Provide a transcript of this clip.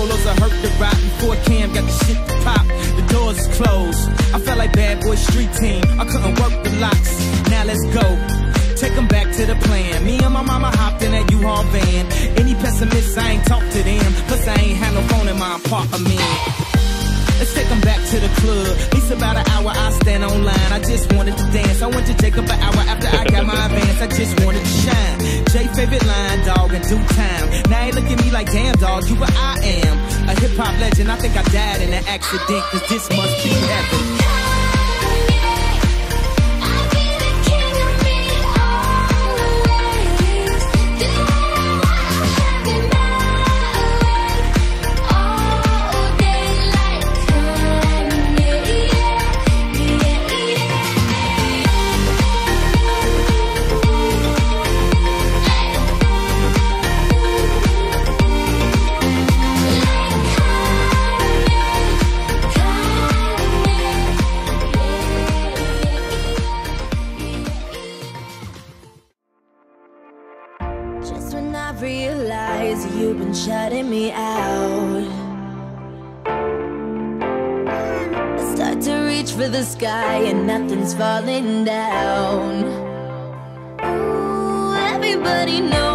Solo's I hurt the rock before Cam got the shit to pop. The doors is closed. I felt like bad boy street team. I couldn't work the locks. Now let's go. Take them back to the plan. Me and my mama hopped in that U-Haul van. Any pessimists, I ain't talk to them. Plus, I ain't had no phone in my apartment. Let's take them back to the club. At least about an hour, I stand online. I just wanted to dance. I went to Jacob an hour after I got my advance. I just wanted to shine. Jay favorite line, dog, in due time. Now he look at me like, damn, dog, you what I am. Hip hop legend. I think I died in an accident, cause this must be heaven. Just when I realize you've been shutting me out. I start to reach for the sky and nothing's falling down. Ooh, everybody knows